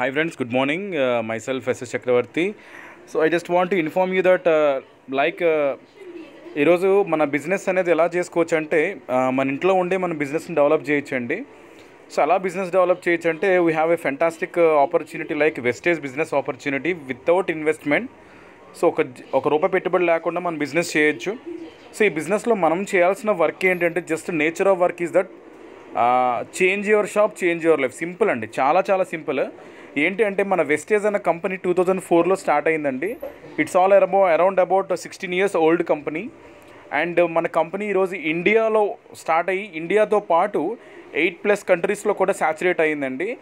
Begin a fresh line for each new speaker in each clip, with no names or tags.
Hi friends, good morning. Uh, myself SS Chakravarti. So I just want to inform you that uh, like uh, ఈరోజు మన business అనేది ఎలా చేసుకోవచ్చు అంటే మన ఇంట్లో ఉండే మన బిజినెస్ని డెవలప్ చేయొచ్చు అండి సో అలా బిజినెస్ డెవలప్ చేయొచ్చు అంటే we have a fantastic opportunity like Vestige business opportunity without investment so ఒక ఒక రూపాయి పెట్టుబడి లేకుండా మనం బిజినెస్ చేయొచ్చు. సో ఈ బిజినెస్లో మనం చేయాల్సిన వర్క్ ఏంటంటే just nature of work is that change your shop change your life simple అండి. చాలా చాలా సింపుల్ ఏంటి అంటే మన వెస్టేజ్ అన్న కంపెనీ టూ థౌజండ్ ఫోర్లో స్టార్ట్ అయిందండి. It's all అరబౌ around about sixteen years old company and మన కంపెనీ ఈరోజు ఇండియాలో స్టార్ట్ అయ్యి ఇండియాతో పాటు ఎయిట్ ప్లస్ కంట్రీస్లో కూడా సాచురేట్ అయ్యిందండి.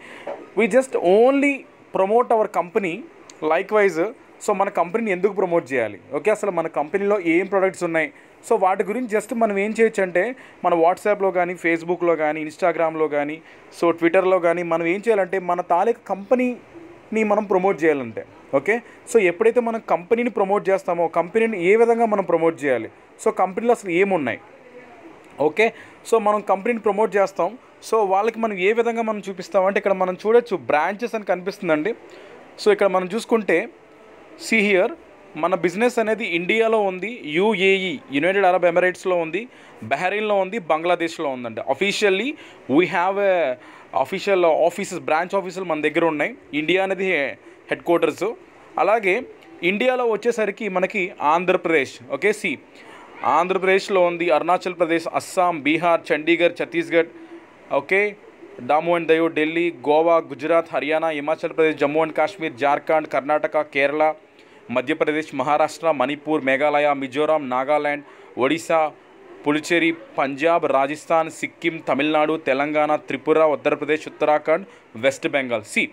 We just only promote our company likewise so మన కంపెనీని ఎందుకు ప్రమోట్ చేయాలి? ఓకే అసలు మన కంపెనీలో ఏం ప్రొడక్ట్స్ ఉన్నాయి? సో వాటి గురించి జస్ట్ మనం ఏం చేయొచ్చు అంటే మన వాట్సాప్లో కానీ ఫేస్బుక్లో కానీ ఇన్స్టాగ్రామ్లో కానీ సో ట్విట్టర్లో కానీ మనం ఏం చేయాలంటే మన తాలూకు కంపెనీని మనం ప్రమోట్ చేయాలంటే ఓకే? సో ఎప్పుడైతే మనం కంపెనీని ప్రమోట్ చేస్తామో కంపెనీని ఏ విధంగా మనం ప్రమోట్ చేయాలి? సో కంపెనీలో అసలు ఏమున్నాయి? ఓకే? సో మనం కంపెనీని ప్రమోట్ చేస్తాం. సో వాళ్ళకి మనం ఏ విధంగా మనం చూపిస్తాం? అంటే ఇక్కడ మనం చూడొచ్చు బ్రాంచెస్ అని కనిపిస్తుందండి. సో ఇక్కడ మనం చూసుకుంటే సి హియర్ మన బిజినెస్ అనేది ఇండియాలో ఉంది యూఏఈ యునైటెడ్ అరబ్ ఎమిరేట్స్లో ఉంది బహ్రెయిన్లో ఉంది బంగ్లాదేశ్లో ఉందండి officially we have a official offices branch ఆఫీసులు మన దగ్గర ఉన్నాయి. ఇండియా అనేది హెడ్ క్వార్టర్స్ అలాగే ఇండియాలో వచ్చేసరికి మనకి ఆంధ్రప్రదేశ్. ఓకే సి ఆంధ్రప్రదేశ్లో ఉంది Arunachal Pradesh Assam Bihar Chandigarh Chhattisgarh. Okay Daman and Diu Delhi Goa Gujarat Haryana Himachal Pradesh Jammu and Kashmir Jharkhand Karnataka Kerala Madhya Pradesh Maharashtra Manipur Meghalaya Mizoram Nagaland Odisha Puducherry Punjab Rajasthan Sikkim Tamil Nadu Telangana Tripura Uttar Pradesh Uttarakhand west Bengal. See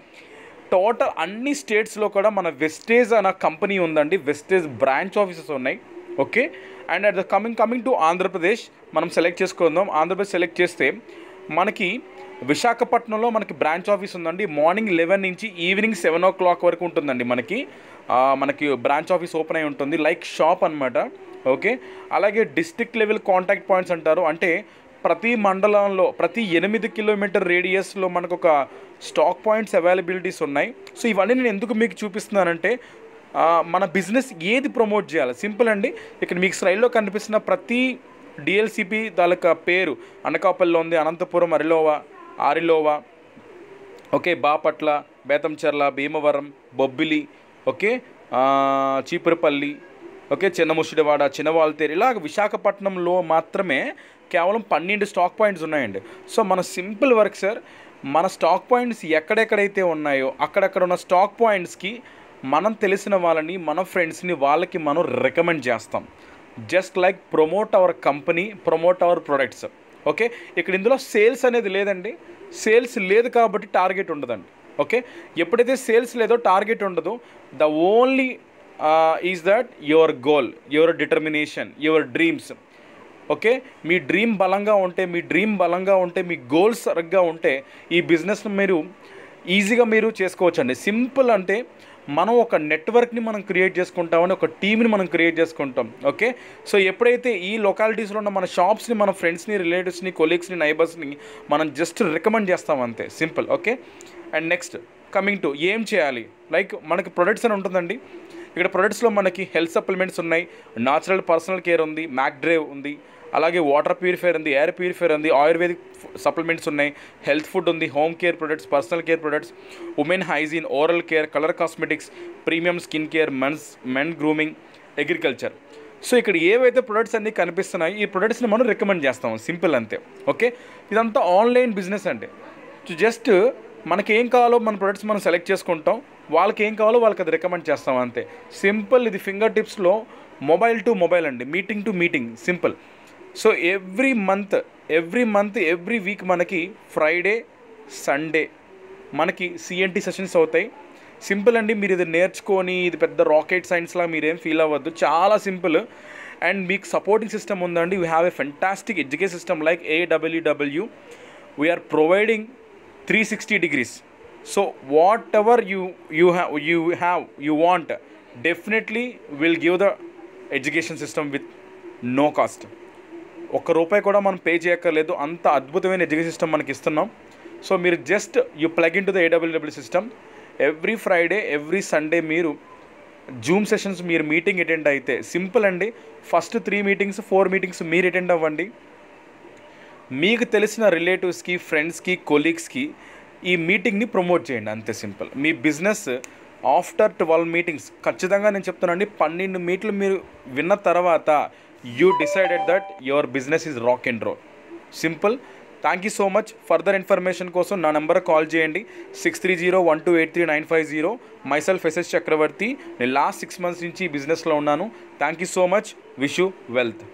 total అన్ని స్టేట్స్లో కూడా మన Vestige అన్న company ఉందండి. Vestige branch offices ఉన్నాయి. Okay? And at the coming coming to Andhra Pradesh మనం select చేసుకుందాం. Andhra Pradesh select చేస్తే మనకి విశాఖపట్నంలో మనకి బ్రాంచ్ ఆఫీస్ ఉందండి. మార్నింగ్ లెవెన్ నుంచి ఈవినింగ్ సెవెన్ ఓ క్లాక్ వరకు ఉంటుందండి మనకి. మనకి బ్రాంచ్ ఆఫీస్ ఓపెన్ అయి ఉంటుంది. లైక్ షాప్ అనమాట ఓకే? అలాగే డిస్ట్రిక్ట్ లెవెల్ కాంటాక్ట్ పాయింట్స్ అంటారు. అంటే ప్రతి మండలంలో ప్రతి ఎనిమిది కిలోమీటర్ రేడియస్లో మనకు ఒక స్టాక్ పాయింట్స్ అవైలబిలిటీస్ ఉన్నాయి. సో ఇవన్నీ నేను ఎందుకు మీకు చూపిస్తున్నానంటే మన బిజినెస్ ఏది ప్రమోట్ చేయాలి? సింపుల్ అండి. ఇక్కడ మీకు స్లైడ్లో కనిపిస్తున్న ప్రతి డిఎల్సిపి తాలూకా పేరు అనకాపల్లిలో ఉంది Anantapur Arilova Arilova okay Bapatla Betamcherla Bhimavaram Bobbili okay Cheepurupalli Cheepurupalli okay Chinna Mushidiwada Chinna Waltair. ఇలాగ విశాఖపట్నంలో మాత్రమే కేవలం పన్నెండు స్టాక్ పాయింట్స్ ఉన్నాయండి. సో మన సింపుల్ వర్క్ సార్ మన స్టాక్ పాయింట్స్ ఎక్కడెక్కడైతే ఉన్నాయో అక్కడక్కడ ఉన్న స్టాక్ పాయింట్స్కి మనం తెలిసిన వాళ్ళని మన ఫ్రెండ్స్ని వాళ్ళకి మనం రికమెండ్ చేస్తాం. Just like promote our company promote our products okay ఇక్కడ ఇందులో సేల్స్ అనేది లేదండి. సేల్స్ లేదు కాబట్టి టార్గెట్ ఉండదండి. ఓకే ఎప్పుడైతే సేల్స్ లేదో టార్గెట్ ఉండదు the only is that your goal your determination your dreams okay me dream బలంగా ఉంటే మీ డ్రీమ్ బలంగా ఉంటే మీ గోల్స్ సరిగ్గా ఉంటే ఈ బిజినెస్ మీరు ఈజీగా మీరు చేసుకోవచ్చండి. సింపుల్ అంటే మనం ఒక నెట్వర్క్ని మనం క్రియేట్ చేసుకుంటామని ఒక టీమ్ని మనం క్రియేట్ చేసుకుంటాం ఓకే? సో ఎప్పుడైతే ఈ లొకాలిటీస్లో ఉన్న మన షాప్స్ని మన ఫ్రెండ్స్ని రిలేటివ్స్ని కొలీగ్స్ని నైబర్స్ని మనం జస్ట్ రికమెండ్ చేస్తాం అంతే. Simple okay? And next coming to ఏం చేయాలి? లైక్ మనకి ప్రొడక్ట్స్ అని ఉంటుందండి. ఇక్కడ ప్రొడక్ట్స్లో మనకి హెల్త్ సప్లిమెంట్స్ ఉన్నాయి నాచురల్ పర్సనల్ కేర్ ఉంది మ్యాక్ డ్రైవ్ ఉంది అలాగే వాటర్ ప్యూరిఫైర్ ఉంది ఎయిర్ ప్యూరిఫైర్ ఉంది ఆయుర్వేదిక్ సప్లిమెంట్స్ ఉన్నాయి హెల్త్ ఫుడ్ ఉంది home care products personal care products women hygiene oral care colour cosmetics premium skin care men's men grooming agriculture so ఇక్కడ ఏవైతే ప్రొడక్ట్స్ అన్నీ కనిపిస్తున్నాయి ఈ ప్రొడక్ట్స్ని మనం రికమెండ్ చేస్తాం. సింపుల్ అంతే. ఓకే ఇదంతా ఆన్లైన్ బిజినెస్ అండి. జస్ట్ మనకి ఏం కావాలో మన ప్రొడక్ట్స్ మనం సెలెక్ట్ చేసుకుంటాం. వాళ్ళకి ఏం కావాలో వాళ్ళకి అది రికమెండ్ చేస్తాం అంతే. సింపుల్ ఇది ఫింగర్ టిప్స్లో మొబైల్ టు మొబైల్ అండి. Meeting to meeting simple so every month every month every week మనకి ఫ్రైడే సండే మనకి సిఎన్టీ సెషన్స్ అవుతాయి. సింపుల్ అండి మీరు ఇది నేర్చుకొని ఇది పెద్ద రాకెట్ సైన్స్లా మీరేం ఫీల్ అవ్వద్దు. చాలా సింపుల్ అండ్ మీకు సపోర్టింగ్ సిస్టమ్ ఉందండి. You have a fantastic education system like AWW we're providing three sixty degrees so whatever you you have you have you want definitely will give the education system with no cost ఒక్క రూపాయి కూడా మనం pay చేయక్కర్లేదు. అంత అద్భుతమైన education system మనకి ఇస్తున్నాం. So మీరు just you plug in to the AWW system every Friday every Sunday మీరు జూమ్ సెషన్స్ మీరు మీటింగ్ అటెండ్ అయితే సింపుల్ అండి. First three meetings four meetings మీరు అటెండ్ అవ్వండి. మీకు తెలిసిన రిలేటివ్స్కి ఫ్రెండ్స్కి కొలీగ్స్కి ఈ మీటింగ్ని ప్రమోట్ చేయండి అంతే సింపుల్ మీ బిజినెస్ ఆఫ్టర్ ట్వెల్వ్ మీటింగ్స్ ఖచ్చితంగా నేను చెప్తున్నానండి పన్నెండు మీట్లు మీరు విన్న తర్వాత you decided that your business is rock and roll simple thank you so much further information కోసం నా నెంబర్ కాల్ చేయండి. Six three zero one two eight three nine five zero myself SS Chakravarthy నేను last six months నుంచి ఈ బిజినెస్లో ఉన్నాను. Thank you so much wish you wealth